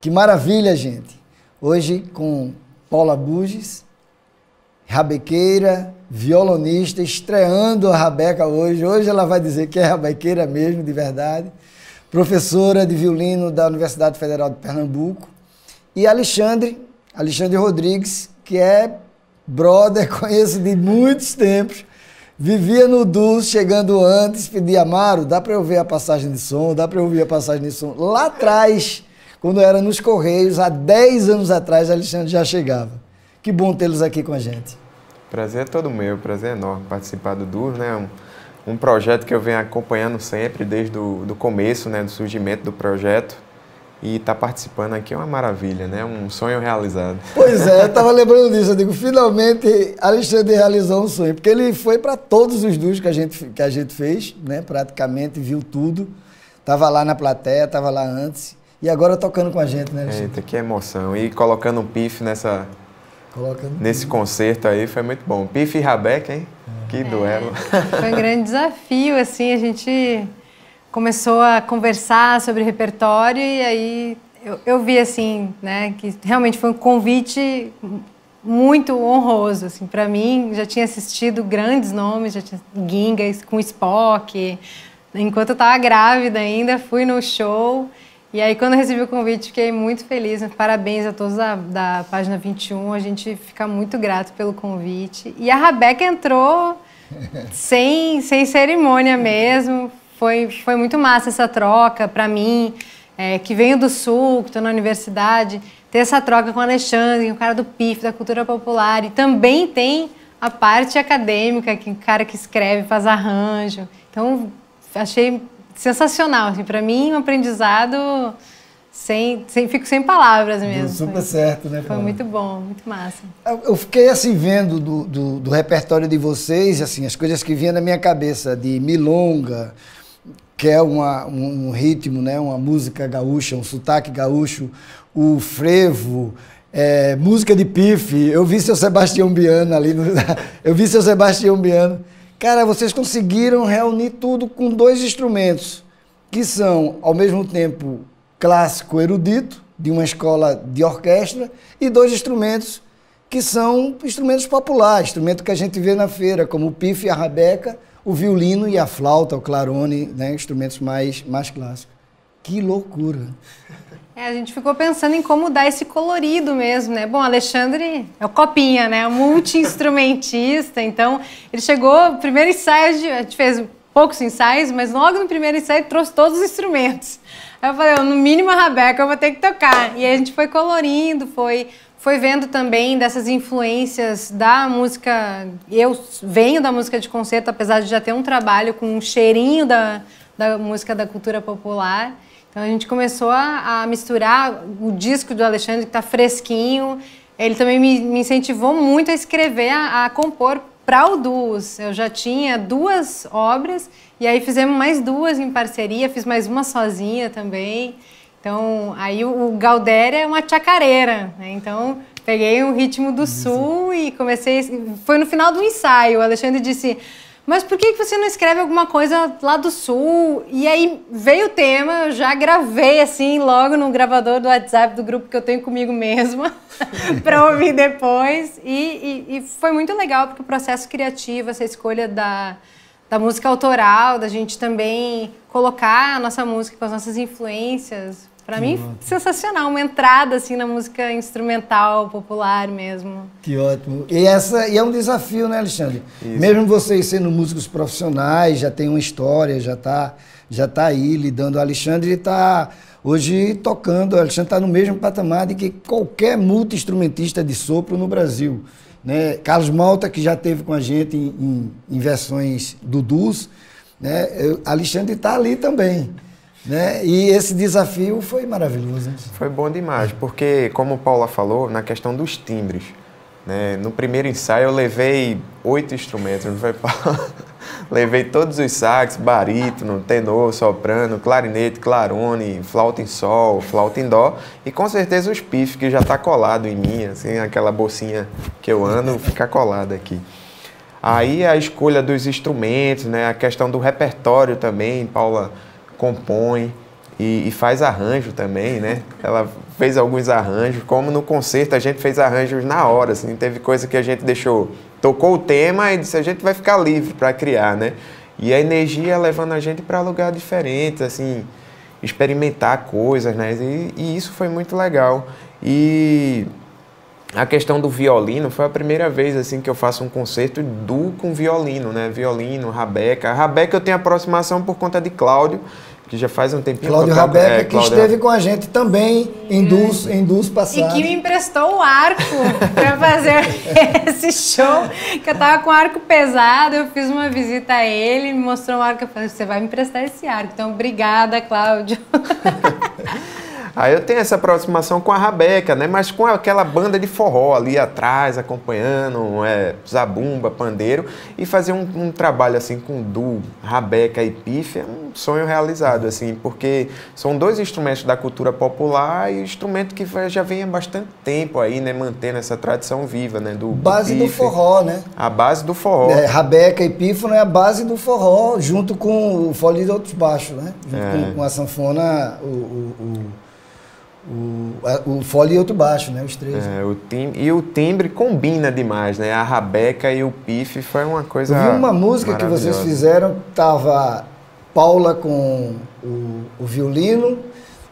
Que maravilha, gente. Hoje com Paula Buges, rabequeira, violonista, estreando a rabeca hoje. Hoje ela vai dizer que é rabequeira mesmo, de verdade. Professora de violino da Universidade Federal de Pernambuco. E Alexandre, Alexandre Rodrigues, que é brother, conheço de muitos tempos. Vivia no Dus, chegando antes, pedia Amaro, dá para eu ver a passagem de som, dá para eu ouvir a passagem de som. Lá atrás, quando era nos Correios, há 10 anos atrás, Alexandre já chegava. Que bom tê-los aqui com a gente. Prazer é todo meu, prazer é enorme participar do DUR, né? Um, um projeto que eu venho acompanhando sempre, desde o do começo, né, do surgimento do projeto. E estar tá participando aqui é uma maravilha, né? Um sonho realizado. Pois é, eu estava lembrando disso. Eu digo, finalmente Alexandre realizou um sonho, porque ele foi para todos os DURs que a gente, que a gente fez, né? Praticamente viu tudo. Estava lá na plateia, estava lá antes. E agora tocando com a gente, né, Alexandre? Eita, que emoção. E colocando um pif nessa, colocando nesse pif. concerto aí foi muito bom. Pif e Rabeck, hein? É. Que duelo. Foi um grande desafio, assim, a gente começou a conversar sobre repertório e aí eu, eu vi, assim, né, que realmente foi um convite muito honroso, assim, para mim. Já tinha assistido grandes nomes, já tinha Ginga com Spock. Enquanto eu estava grávida ainda, fui no show e aí, quando eu recebi o convite, fiquei muito feliz. Parabéns a todos da, da página 21. A gente fica muito grato pelo convite. E a Rabeca entrou sem, sem cerimônia mesmo. Foi, foi muito massa essa troca para mim, é, que venho do Sul, que estou na universidade, ter essa troca com o Alexandre, o cara do PIF, da cultura popular. E também tem a parte acadêmica, que o cara que escreve, faz arranjo. Então, achei sensacional. Assim, para mim, um aprendizado sem, sem, fico sem palavras mesmo. Super foi, certo, né? Foi muito bom, muito massa. Eu, eu fiquei assim vendo do, do, do, repertório de vocês, assim, as coisas que vinham na minha cabeça de milonga, que é uma, um, um ritmo, né? Uma música gaúcha, um sotaque gaúcho, o frevo. É, música de pife, eu vi seu Sebastião Biano ali, no, eu vi seu Sebastião Biano. Cara, vocês conseguiram reunir tudo com dois instrumentos que são, ao mesmo tempo, clássico erudito, de uma escola de orquestra, e dois instrumentos que são instrumentos populares, instrumento que a gente vê na feira, como o pife e a rabeca, o violino e a flauta, o clarone, né, instrumentos mais, mais clássicos. Que loucura! É, a gente ficou pensando em como dar esse colorido mesmo, né? Bom, Alexandre é o copinha, né? Multi-instrumentista, então ele chegou, primeiro ensaio, a gente fez poucos ensaios, mas logo no primeiro ensaio trouxe todos os instrumentos. Aí eu falei, no mínimo a rabeca eu vou ter que tocar. E aí a gente foi colorindo, foi, foi vendo também dessas influências da música. Eu venho da música de concerto, apesar de já ter um trabalho com um cheirinho da, da música da cultura popular. Então a gente começou a, a misturar o disco do Alexandre, que está fresquinho. Ele também me, me, incentivou muito a escrever, a, a compor para o Duos. Eu já tinha duas obras e aí fizemos mais duas em parceria, fiz mais uma sozinha também. Então, aí o, o Galdéria é uma chacareira, né? Então, peguei um ritmo do sul e comecei. Foi no final do ensaio. O Alexandre disse: mas por que você não escreve alguma coisa lá do sul? E aí veio o tema, eu já gravei assim logo no gravador do WhatsApp do grupo que eu tenho comigo mesma para ouvir depois. E, e, e, foi muito legal porque o processo criativo, essa escolha da, da música autoral, da gente também colocar a nossa música com as nossas influências, para mim, ótimo. sensacional, uma entrada assim na música instrumental popular mesmo. Que ótimo. E essa e é um desafio, né, Alexandre? Isso. Mesmo vocês sendo músicos profissionais, já tem uma história, já está já tá aí lidando. O Alexandre está hoje tocando, o Alexandre está no mesmo patamar de que qualquer multi-instrumentista de sopro no Brasil. Né? Carlos Malta, que já teve com a gente em, em, em versões do Dus, né? Alexandre está ali também. Né? E esse desafio foi maravilhoso. Foi bom demais, porque, como Paula falou, na questão dos timbres, né? no primeiro ensaio eu levei oito instrumentos, não foi, Paula? levei todos os sax, barítono, tenor, soprano, clarinete, clarone, flauta em sol, flauta em dó e com certeza os pifes que já está colado em mim, assim, aquela bolsinha que eu ando fica colada aqui. Aí a escolha dos instrumentos, né, a questão do repertório também, Paula compõe e, e, faz arranjo também, né? Ela fez alguns arranjos, como no concerto a gente fez arranjos na hora, assim, teve coisa que a gente deixou, tocou o tema e disse a gente vai ficar livre para criar, né? E a energia levando a gente para lugares diferentes, assim, experimentar coisas, né? E, e, isso foi muito legal. E a questão do violino foi a primeira vez assim que eu faço um concerto do com violino, né? Violino, rabeca. A rabeca eu tenho aproximação por conta de Cláudio, que já faz um tempinho. Cláudio Rabeca, é, que Cláudio... esteve com a gente também em duas, em duas passadas. E que me emprestou o arco para fazer esse show, que eu tava com arco pesado, eu fiz uma visita a ele, me mostrou um arco, eu falei, você vai me emprestar esse arco. Então, obrigada, Cláudio. Aí eu tenho essa aproximação com a Rabeca, né? Mas com aquela banda de forró ali atrás, acompanhando, é, zabumba, pandeiro, e fazer um, um trabalho assim com Du, Rabeca e Pife é um sonho realizado, assim, porque são dois instrumentos da cultura popular e instrumento que já vem há bastante tempo aí, né? Mantendo essa tradição viva, né? Do, base do, do forró, né? A base do forró. É, Rabeca e Pífano é a base do forró, junto com o fole de outros baixos, né? Junto é. com, com, a sanfona, o, o, o o, o fole e outro baixo, né? Os três. É, o tim, e o timbre combina demais, né? A rabeca e o pife foi uma coisa. Eu vi uma música que vocês fizeram, tava Paula com o, o violino,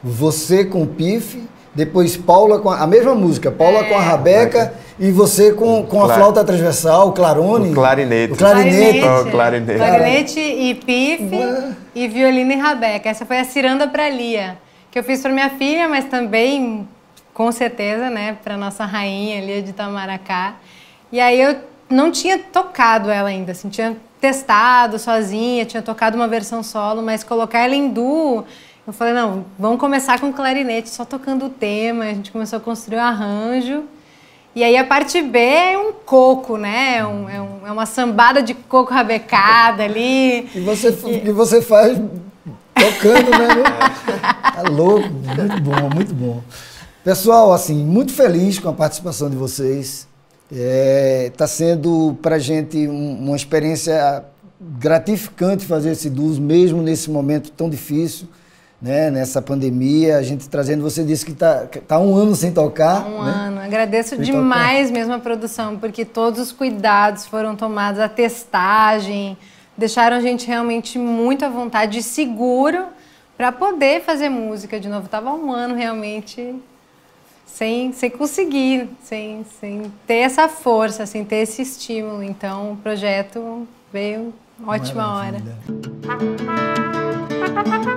você com o pife, depois Paula com a, a mesma música, Paula é. com a é. rabeca e você com, com a flauta transversal, o clarone. O clarinete. O clarinete. Clarinete, oh, clarinete. clarinete e pife e violino e rabeca. Essa foi a ciranda para Lia que eu fiz para minha filha, mas também, com certeza, né, para nossa rainha ali de Itamaracá. E aí eu não tinha tocado ela ainda, assim, tinha testado sozinha, tinha tocado uma versão solo, mas colocar ela em duo, eu falei, não, vamos começar com clarinete, só tocando o tema, a gente começou a construir o um arranjo. E aí a parte B é um coco, né? É, um, é, um, é uma sambada de coco rabecada ali. E você, e... e você faz tocando, né? Tá louco, muito bom, muito bom. Pessoal, assim, muito feliz com a participação de vocês. Está é, tá sendo para a gente um, uma experiência gratificante fazer esse duos, mesmo nesse momento tão difícil, né? nessa pandemia. A gente trazendo, você disse que está tá um ano sem tocar. Um né? ano. Agradeço sem demais tocar. mesmo a produção, porque todos os cuidados foram tomados, a testagem deixaram a gente realmente muito à vontade e seguro para poder fazer música de novo. Tava um ano realmente sem, sem conseguir, sem, sem ter essa força, sem ter esse estímulo. Então o projeto veio ótima Maravilha. hora.